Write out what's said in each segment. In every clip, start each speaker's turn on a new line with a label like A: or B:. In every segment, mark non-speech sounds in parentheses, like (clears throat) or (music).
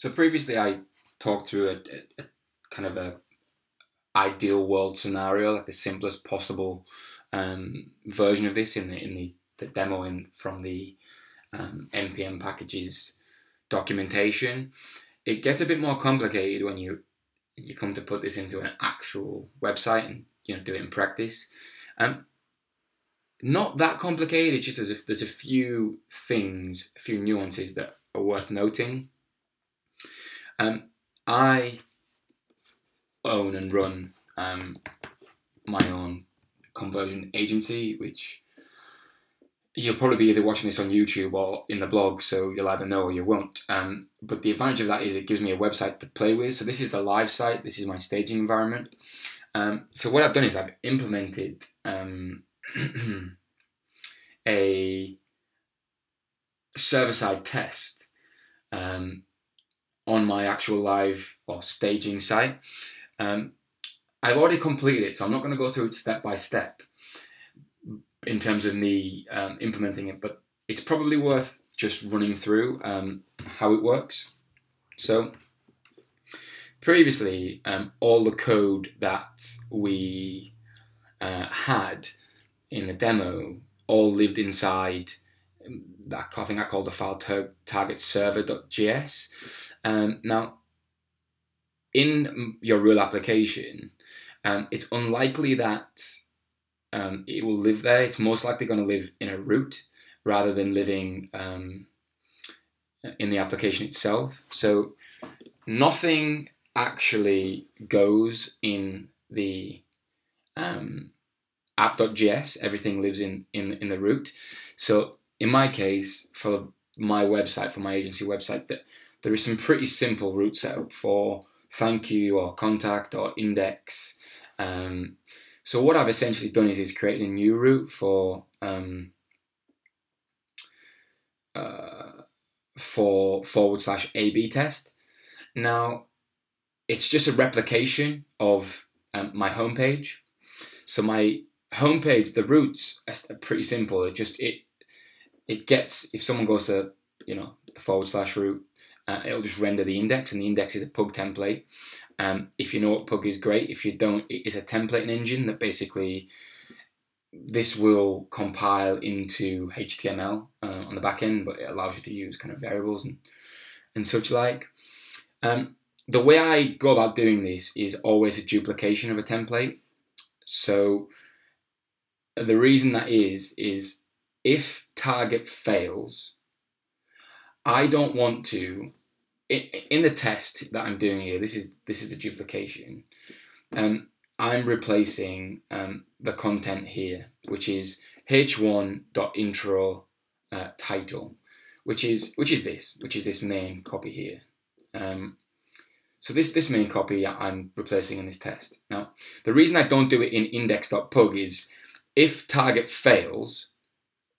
A: So previously, I talked through a, a, a kind of a ideal world scenario, like the simplest possible um, version of this in the in the, the demo in from the um, npm packages documentation. It gets a bit more complicated when you you come to put this into an actual website and you know do it in practice. Um, not that complicated. It's just as if there's a few things, a few nuances that are worth noting. Um, I own and run um, my own conversion agency, which you'll probably be either watching this on YouTube or in the blog, so you'll either know or you won't. Um, but the advantage of that is it gives me a website to play with. So this is the live site. This is my staging environment. Um, so what I've done is I've implemented um, (clears throat) a server-side test um, on my actual live or staging site. Um, I've already completed it, so I'm not going to go through it step by step in terms of me um, implementing it, but it's probably worth just running through um, how it works. So previously, um, all the code that we uh, had in the demo all lived inside that I think I called the file target server.js. Um, now, in your real application, um, it's unlikely that um, it will live there. It's most likely going to live in a route rather than living um, in the application itself. So nothing actually goes in the um, app.js. Everything lives in, in, in the route. So in my case, for my website, for my agency website, that there is some pretty simple route setup for thank you or contact or index. Um, so what I've essentially done is, is created a new route for um, uh, for forward slash A/B test. Now, it's just a replication of um, my homepage. So my homepage, the routes are pretty simple. It just it it gets if someone goes to you know the forward slash route, uh, it'll just render the index, and the index is a Pug template. Um, if you know what Pug is, great. If you don't, it's a templating engine that basically this will compile into HTML uh, on the back end, but it allows you to use kind of variables and and such like. Um, the way I go about doing this is always a duplication of a template. So the reason that is is if target fails, I don't want to in the test that I'm doing here, this is this is the duplication. Um, I'm replacing um, the content here, which is h1.intro uh, title, which is which is this, which is this main copy here. Um, so this this main copy I'm replacing in this test. Now, the reason I don't do it in index.pug is if target fails,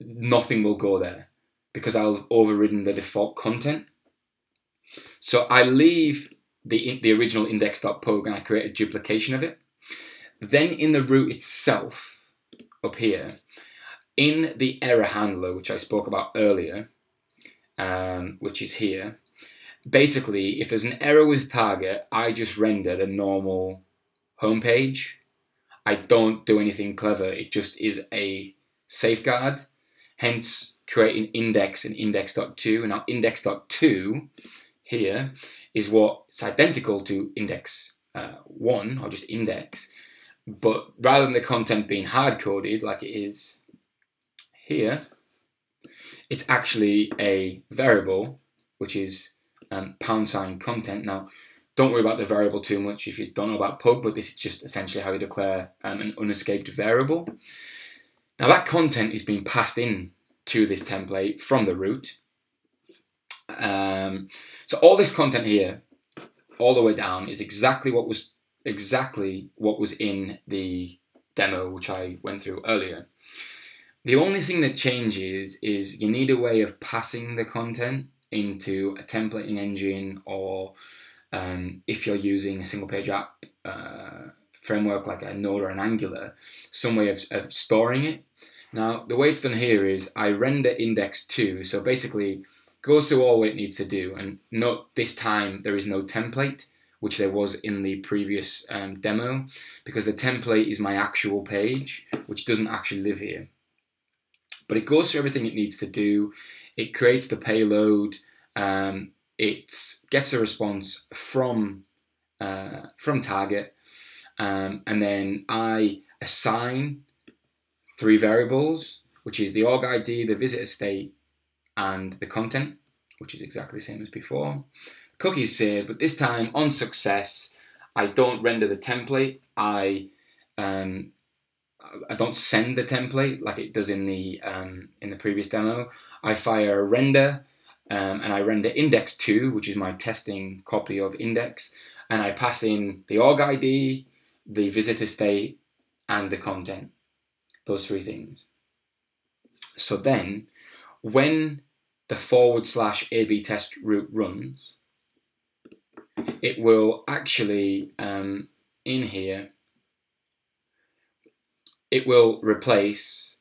A: nothing will go there because I'll have overridden the default content. So I leave the, the original index.pug and I create a duplication of it. Then in the route itself, up here, in the error handler, which I spoke about earlier, um, which is here, basically, if there's an error with target, I just render the normal homepage. I don't do anything clever. It just is a safeguard. Hence, create an index and index.2. And now index.2 here is what it's identical to index uh, 1 or just index but rather than the content being hard coded like it is here it's actually a variable which is um, pound sign content. Now don't worry about the variable too much if you don't know about pug but this is just essentially how you declare um, an unescaped variable. Now that content is being passed in to this template from the route um, so all this content here, all the way down, is exactly what was exactly what was in the demo which I went through earlier. The only thing that changes is you need a way of passing the content into a templating engine or um, if you're using a single page app uh, framework like a Node or an Angular, some way of, of storing it. Now, the way it's done here is I render index 2, so basically goes through all it needs to do. And note this time there is no template, which there was in the previous um, demo, because the template is my actual page, which doesn't actually live here. But it goes through everything it needs to do. It creates the payload. Um, it gets a response from uh, from target, um, and then I assign three variables, which is the org ID, the visitor state, and the content, which is exactly the same as before. Cookie is saved, but this time on success, I don't render the template. I um, I don't send the template like it does in the um, in the previous demo. I fire a render um, and I render index 2, which is my testing copy of index, and I pass in the org ID, the visitor state, and the content. Those three things. So then, when the forward slash A-B test route runs, it will actually, um, in here, it will replace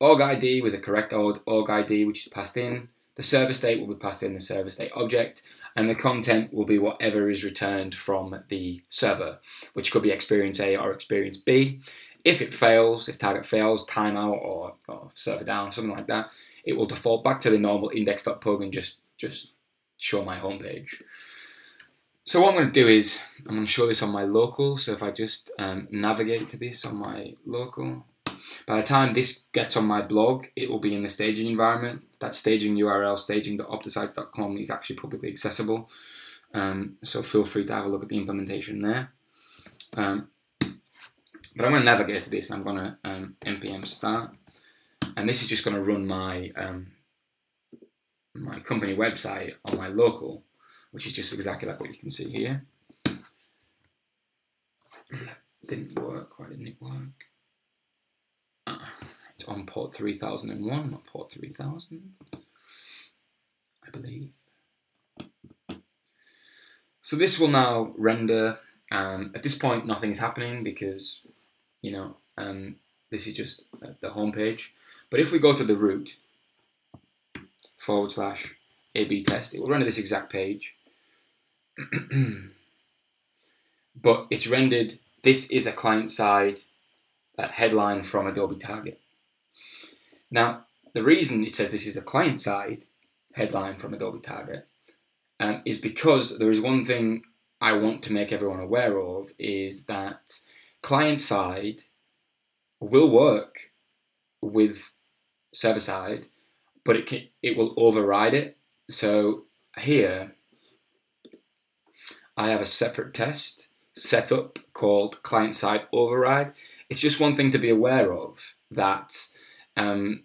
A: org ID with the correct org ID, which is passed in. The server state will be passed in the server state object, and the content will be whatever is returned from the server, which could be experience A or experience B. If it fails, if target fails, timeout or, or server down, or something like that, it will default back to the normal index.pug and just, just show my home page. So what I'm going to do is, I'm going to show this on my local, so if I just um, navigate to this on my local, by the time this gets on my blog, it will be in the staging environment. That staging URL, staging.optisights.com, is actually publicly accessible. Um, so feel free to have a look at the implementation there. Um, but I'm going to navigate to this. and I'm going to um, npm start, and this is just going to run my um, my company website on my local, which is just exactly like what you can see here. Didn't work. Why didn't it work? it's on port 3001, not port 3000, I believe. So this will now render. Um, at this point, nothing is happening because, you know, um, this is just uh, the homepage. But if we go to the route forward slash A-B test, it will render this exact page. (clears throat) but it's rendered, this is a client-side uh, headline from Adobe Target. Now, the reason it says this is a client-side headline from Adobe Target um, is because there is one thing I want to make everyone aware of is that client-side will work with server-side, but it can, it will override it. So here, I have a separate test set up called client-side override it's just one thing to be aware of that um,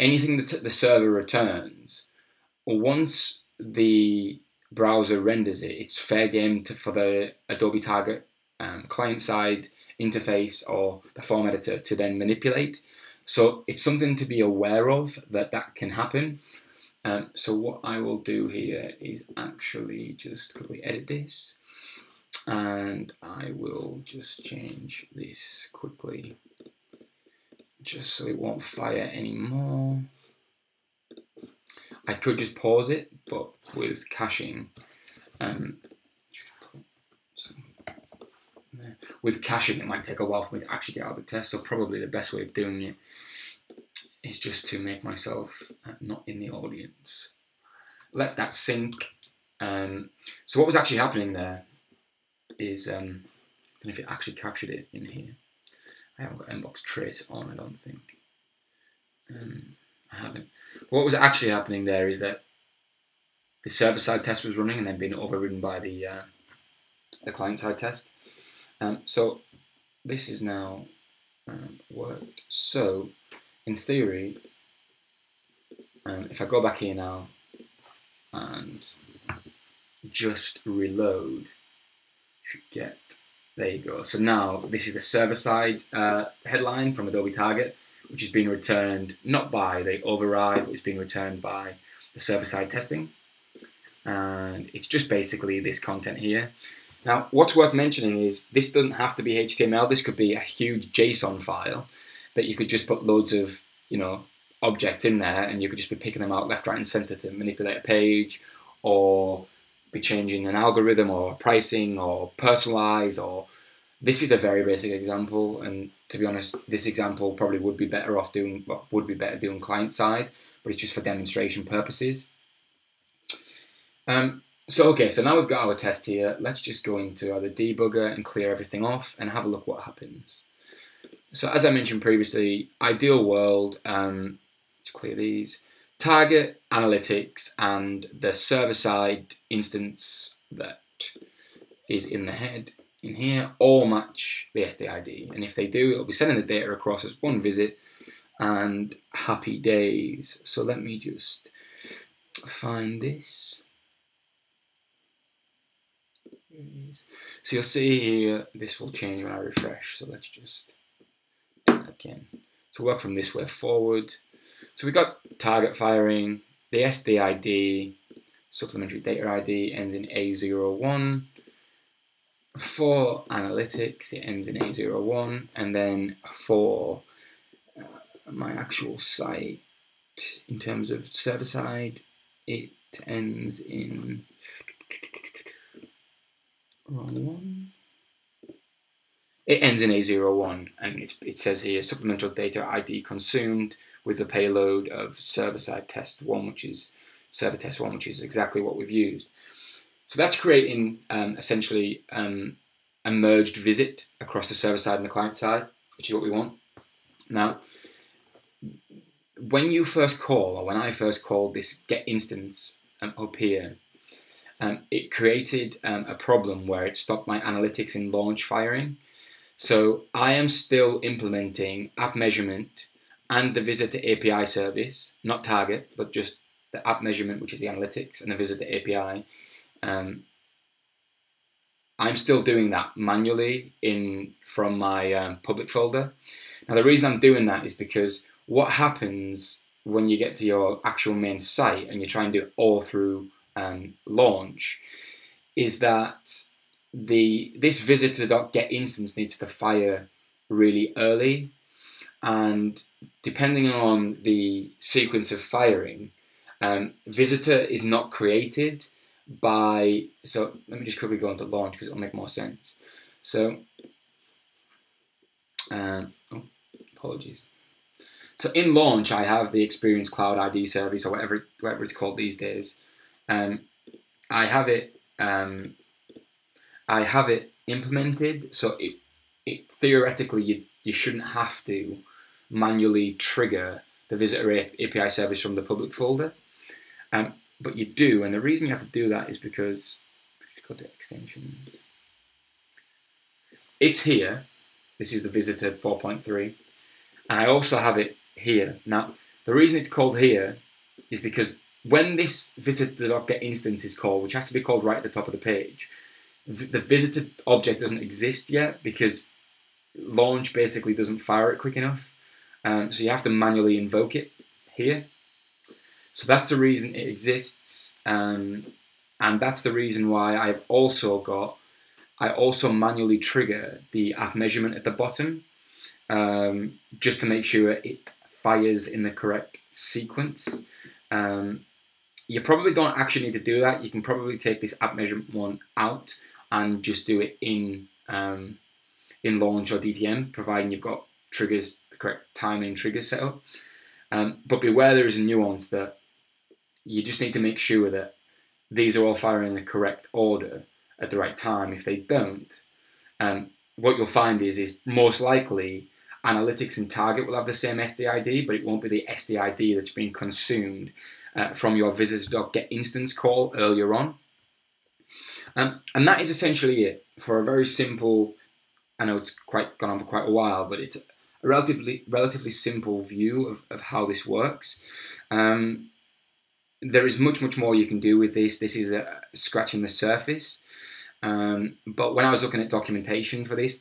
A: anything that the server returns, once the browser renders it, it's fair game to, for the Adobe Target um, client side interface or the form editor to then manipulate. So it's something to be aware of that that can happen. Um, so what I will do here is actually just quickly edit this and I will just change this quickly just so it won't fire anymore. I could just pause it, but with caching, um, with caching it might take a while for me to actually get out of the test, so probably the best way of doing it is just to make myself uh, not in the audience. Let that sink. Um, so what was actually happening there is, um, I don't know if it actually captured it in here. I haven't got mbox trace on, I don't think. Um, I haven't. What was actually happening there is that the server-side test was running and then being overridden by the uh, the client-side test. Um, so this is now um, worked. So in theory, um, if I go back here now and just reload, should get, there you go. So now this is a server-side uh, headline from Adobe Target, which is being returned not by the override, but it's being returned by the server-side testing. And it's just basically this content here. Now, what's worth mentioning is this doesn't have to be HTML. This could be a huge JSON file that you could just put loads of, you know, objects in there, and you could just be picking them out left, right, and center to manipulate a page, or be changing an algorithm, or pricing, or personalize, or this is a very basic example. And to be honest, this example probably would be better off doing well, would be better doing client side, but it's just for demonstration purposes. Um, so okay, so now we've got our test here. Let's just go into our debugger and clear everything off and have a look what happens. So as I mentioned previously, ideal world, um, let's clear these, target, analytics, and the server-side instance that is in the head in here all match the SDID. And if they do, it'll be sending the data across as one visit and happy days. So let me just find this. So you'll see here, this will change when I refresh. So let's just again. So work from this way forward. So we got target firing, the SDID, supplementary data ID ends in A01. For analytics, it ends in A01. And then for uh, my actual site, in terms of server side, it ends in one. It ends in A01 and it says here supplemental data ID consumed with the payload of server side test 1, which is server test 1, which is exactly what we've used. So that's creating um, essentially um, a merged visit across the server side and the client side, which is what we want. Now, when you first call, or when I first called this get instance um, up here, um, it created um, a problem where it stopped my analytics in launch firing. So I am still implementing app measurement and the visitor API service, not target, but just the app measurement, which is the analytics, and the visitor API. Um, I'm still doing that manually in from my um, public folder. Now the reason I'm doing that is because what happens when you get to your actual main site and you try and do it all through launch is that the this visitor.get instance needs to fire really early. And depending on the sequence of firing um, visitor is not created by so let me just quickly go into launch because it'll make more sense. So um, oh, apologies. So in launch I have the experience cloud ID service or whatever whatever it's called these days um, I have it. Um, I have it implemented, so it, it theoretically you, you shouldn't have to manually trigger the visitor API service from the public folder, um, but you do, and the reason you have to do that is because go to extensions. It's here. This is the visitor 4.3, and I also have it here. Now, the reason it's called here is because when this visitor.get instance is called, which has to be called right at the top of the page, the visitor object doesn't exist yet because launch basically doesn't fire it quick enough. Um, so you have to manually invoke it here. So that's the reason it exists. Um, and that's the reason why I've also got, I also manually trigger the app measurement at the bottom um, just to make sure it fires in the correct sequence. Um, you probably don't actually need to do that. You can probably take this app measurement one out and just do it in um, in launch or DTM, providing you've got triggers, the correct timing triggers set up. Um, but beware there is a nuance that you just need to make sure that these are all firing in the correct order at the right time. If they don't, um, what you'll find is is most likely analytics and target will have the same SDID, but it won't be the SDID that's being consumed uh, from your visitor.get instance call earlier on. Um, and that is essentially it for a very simple, I know it's quite gone on for quite a while, but it's a relatively relatively simple view of, of how this works. Um, there is much, much more you can do with this. This is a, scratching the surface. Um, but when I was looking at documentation for this,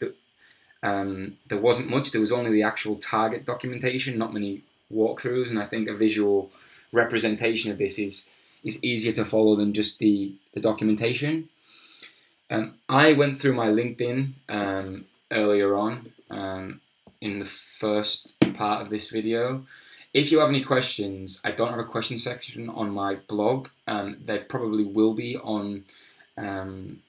A: um, there wasn't much. There was only the actual target documentation, not many walkthroughs, and I think a visual representation of this is is easier to follow than just the the documentation. Um, I went through my LinkedIn um, earlier on um, in the first part of this video. if you have any questions, I don't have a question section on my blog. Um, there probably will be on um,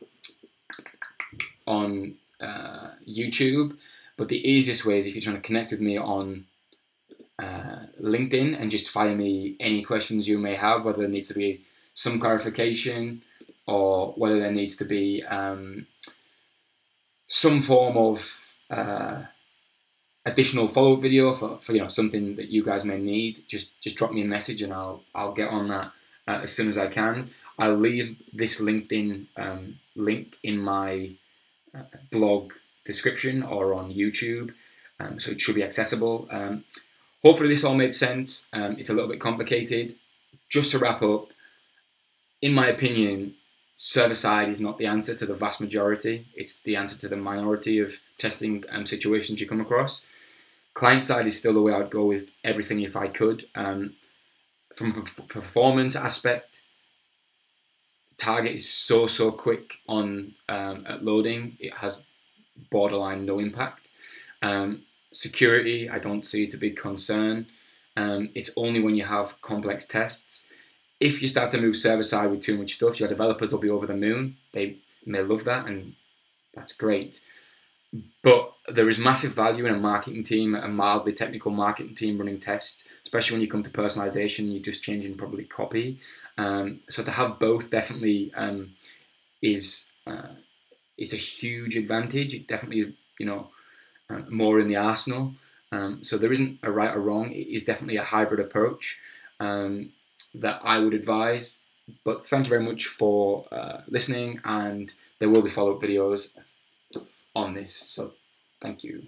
A: on uh, YouTube. But the easiest way is if you're trying to connect with me on uh, LinkedIn and just fire me any questions you may have, whether there needs to be some clarification or whether there needs to be um, some form of uh, additional follow-up video for, for you know something that you guys may need. Just just drop me a message and I'll I'll get on that uh, as soon as I can. I'll leave this LinkedIn um, link in my blog description or on YouTube, um, so it should be accessible. Um, hopefully, this all made sense. Um, it's a little bit complicated. Just to wrap up, in my opinion, server side is not the answer to the vast majority. It's the answer to the minority of testing um, situations you come across. Client side is still the way I'd go with everything if I could. Um, from a performance aspect, target is so so quick on um, at loading. It has borderline no impact. Um, security, I don't see it to be concern. Um, it's only when you have complex tests. If you start to move server side with too much stuff, your developers will be over the moon. They may love that, and that's great. But there is massive value in a marketing team, a mildly technical marketing team running tests, especially when you come to personalization, you're just changing probably copy. Um, so to have both definitely um, is uh, is a huge advantage. It definitely is, you know, uh, more in the arsenal. Um, so there isn't a right or wrong. It is definitely a hybrid approach um, that I would advise. But thank you very much for uh, listening, and there will be follow up videos on this. So thank you.